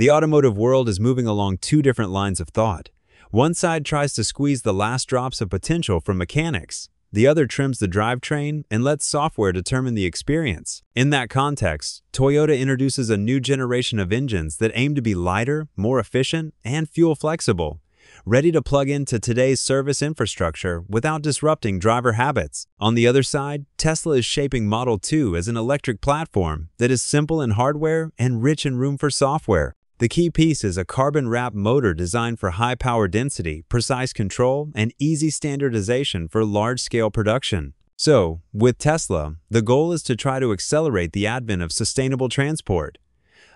The automotive world is moving along two different lines of thought. One side tries to squeeze the last drops of potential from mechanics. The other trims the drivetrain and lets software determine the experience. In that context, Toyota introduces a new generation of engines that aim to be lighter, more efficient, and fuel flexible ready to plug into today's service infrastructure without disrupting driver habits. On the other side, Tesla is shaping Model 2 as an electric platform that is simple in hardware and rich in room for software. The key piece is a carbon-wrapped motor designed for high power density, precise control, and easy standardization for large-scale production. So, with Tesla, the goal is to try to accelerate the advent of sustainable transport.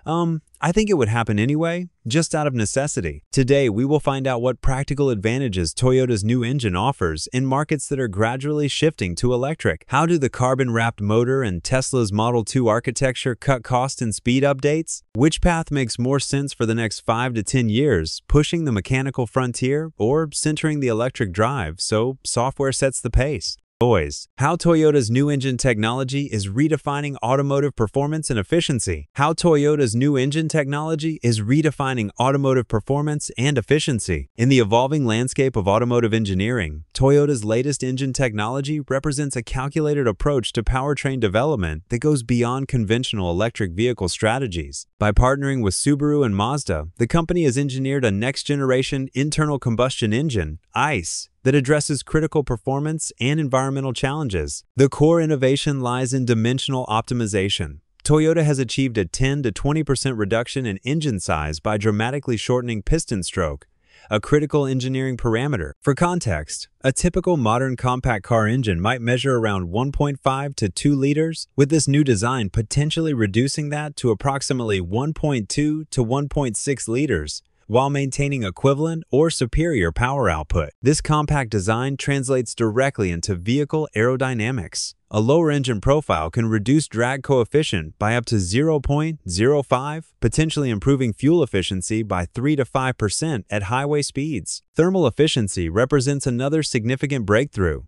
Um, I think it would happen anyway, just out of necessity. Today, we will find out what practical advantages Toyota's new engine offers in markets that are gradually shifting to electric. How do the carbon-wrapped motor and Tesla's Model 2 architecture cut cost and speed updates? Which path makes more sense for the next 5 to 10 years, pushing the mechanical frontier or centering the electric drive so software sets the pace? Boys, how Toyota's new engine technology is redefining automotive performance and efficiency. How Toyota's new engine technology is redefining automotive performance and efficiency. In the evolving landscape of automotive engineering, Toyota's latest engine technology represents a calculated approach to powertrain development that goes beyond conventional electric vehicle strategies. By partnering with Subaru and Mazda, the company has engineered a next-generation internal combustion engine, ICE, that addresses critical performance and environmental challenges. The core innovation lies in dimensional optimization. Toyota has achieved a 10 to 20% reduction in engine size by dramatically shortening piston stroke, a critical engineering parameter. For context, a typical modern compact car engine might measure around 1.5 to 2 liters, with this new design potentially reducing that to approximately 1.2 to 1.6 liters while maintaining equivalent or superior power output. This compact design translates directly into vehicle aerodynamics. A lower engine profile can reduce drag coefficient by up to 0.05, potentially improving fuel efficiency by 3 to 5% at highway speeds. Thermal efficiency represents another significant breakthrough.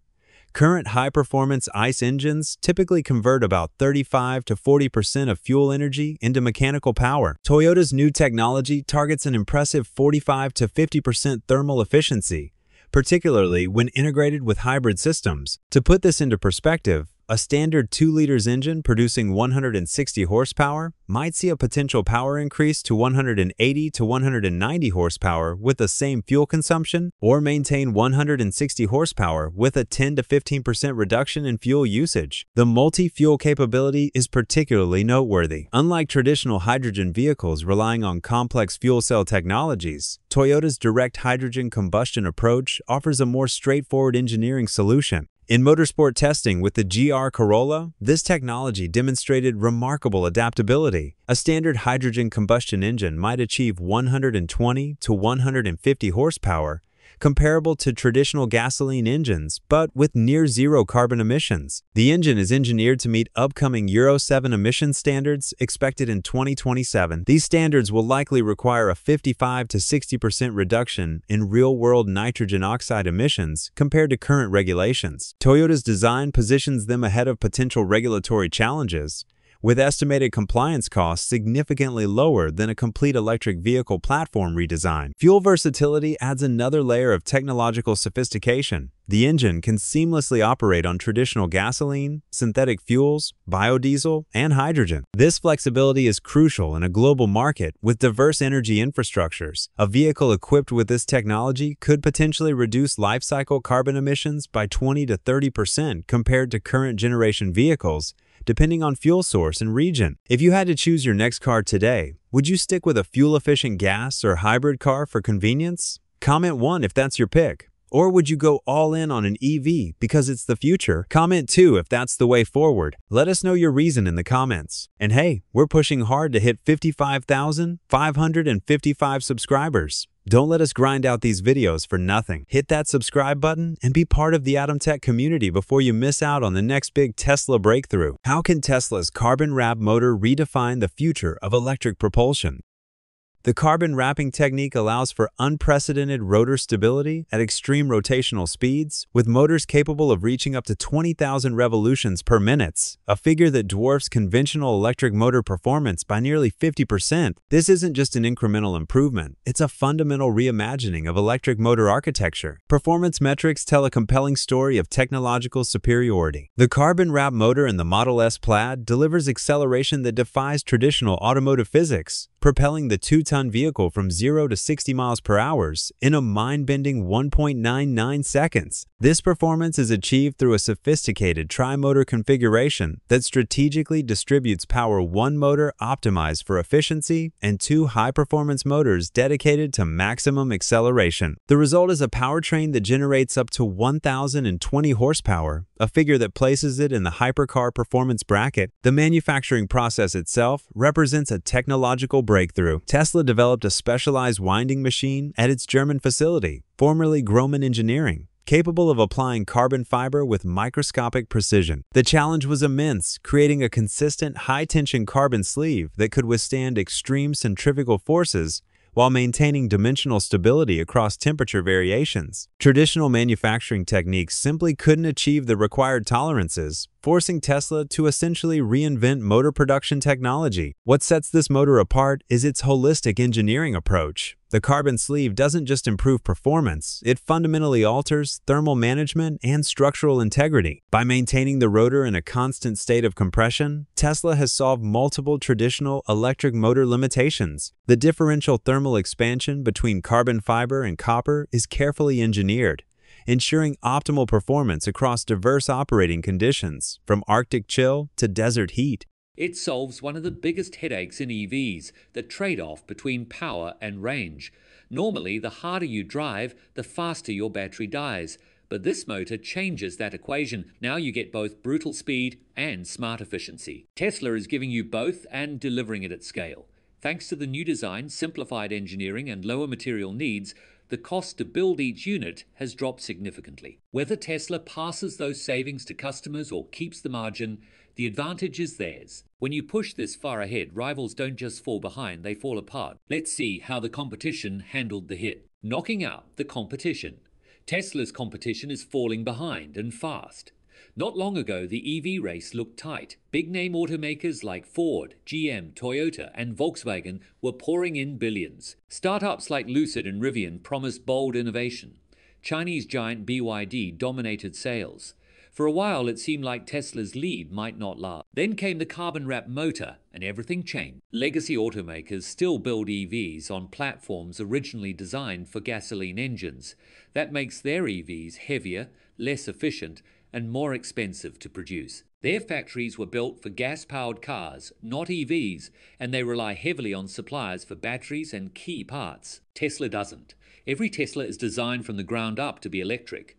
Current high-performance ICE engines typically convert about 35 to 40% of fuel energy into mechanical power. Toyota's new technology targets an impressive 45 to 50% thermal efficiency, particularly when integrated with hybrid systems. To put this into perspective, a standard 2 liters engine producing 160 horsepower might see a potential power increase to 180 to 190 horsepower with the same fuel consumption or maintain 160 horsepower with a 10 to 15% reduction in fuel usage. The multi-fuel capability is particularly noteworthy. Unlike traditional hydrogen vehicles relying on complex fuel cell technologies, Toyota's direct hydrogen combustion approach offers a more straightforward engineering solution. In motorsport testing with the GR Corolla, this technology demonstrated remarkable adaptability. A standard hydrogen combustion engine might achieve 120 to 150 horsepower, comparable to traditional gasoline engines, but with near-zero carbon emissions. The engine is engineered to meet upcoming Euro 7 emission standards expected in 2027. These standards will likely require a 55 to 60% reduction in real-world nitrogen oxide emissions compared to current regulations. Toyota's design positions them ahead of potential regulatory challenges, with estimated compliance costs significantly lower than a complete electric vehicle platform redesign. Fuel versatility adds another layer of technological sophistication. The engine can seamlessly operate on traditional gasoline, synthetic fuels, biodiesel, and hydrogen. This flexibility is crucial in a global market with diverse energy infrastructures. A vehicle equipped with this technology could potentially reduce life cycle carbon emissions by 20 to 30% compared to current generation vehicles, depending on fuel source and region. If you had to choose your next car today, would you stick with a fuel-efficient gas or hybrid car for convenience? Comment 1 if that's your pick. Or would you go all in on an EV because it's the future? Comment 2 if that's the way forward. Let us know your reason in the comments. And hey, we're pushing hard to hit 55,555 subscribers. Don't let us grind out these videos for nothing. Hit that subscribe button and be part of the Atom Tech community before you miss out on the next big Tesla breakthrough. How can Tesla's carbon wrap motor redefine the future of electric propulsion? The carbon wrapping technique allows for unprecedented rotor stability at extreme rotational speeds, with motors capable of reaching up to 20,000 revolutions per minute, a figure that dwarfs conventional electric motor performance by nearly 50%. This isn't just an incremental improvement, it's a fundamental reimagining of electric motor architecture. Performance metrics tell a compelling story of technological superiority. The carbon wrap motor in the Model S Plaid delivers acceleration that defies traditional automotive physics, propelling the two-ton vehicle from 0 to 60 miles per hour in a mind-bending 1.99 seconds. This performance is achieved through a sophisticated tri-motor configuration that strategically distributes power one motor optimized for efficiency and two high-performance motors dedicated to maximum acceleration. The result is a powertrain that generates up to 1,020 horsepower, a figure that places it in the hypercar performance bracket. The manufacturing process itself represents a technological breakthrough. Tesla developed a specialized winding machine at its German facility, formerly Grohmann Engineering, capable of applying carbon fiber with microscopic precision. The challenge was immense, creating a consistent high-tension carbon sleeve that could withstand extreme centrifugal forces while maintaining dimensional stability across temperature variations. Traditional manufacturing techniques simply couldn't achieve the required tolerances, forcing Tesla to essentially reinvent motor production technology. What sets this motor apart is its holistic engineering approach. The carbon sleeve doesn't just improve performance, it fundamentally alters thermal management and structural integrity. By maintaining the rotor in a constant state of compression, Tesla has solved multiple traditional electric motor limitations. The differential thermal expansion between carbon fiber and copper is carefully engineered, ensuring optimal performance across diverse operating conditions, from Arctic chill to desert heat. It solves one of the biggest headaches in EVs, the trade-off between power and range. Normally, the harder you drive, the faster your battery dies. But this motor changes that equation. Now you get both brutal speed and smart efficiency. Tesla is giving you both and delivering it at scale. Thanks to the new design, simplified engineering, and lower material needs, the cost to build each unit has dropped significantly. Whether Tesla passes those savings to customers or keeps the margin, the advantage is theirs. When you push this far ahead, rivals don't just fall behind, they fall apart. Let's see how the competition handled the hit. Knocking out the competition. Tesla's competition is falling behind and fast. Not long ago, the EV race looked tight. Big name automakers like Ford, GM, Toyota, and Volkswagen were pouring in billions. Startups like Lucid and Rivian promised bold innovation. Chinese giant BYD dominated sales. For a while, it seemed like Tesla's lead might not last. Then came the carbon wrap motor, and everything changed. Legacy automakers still build EVs on platforms originally designed for gasoline engines. That makes their EVs heavier, less efficient, and more expensive to produce. Their factories were built for gas powered cars, not EVs, and they rely heavily on suppliers for batteries and key parts. Tesla doesn't. Every Tesla is designed from the ground up to be electric.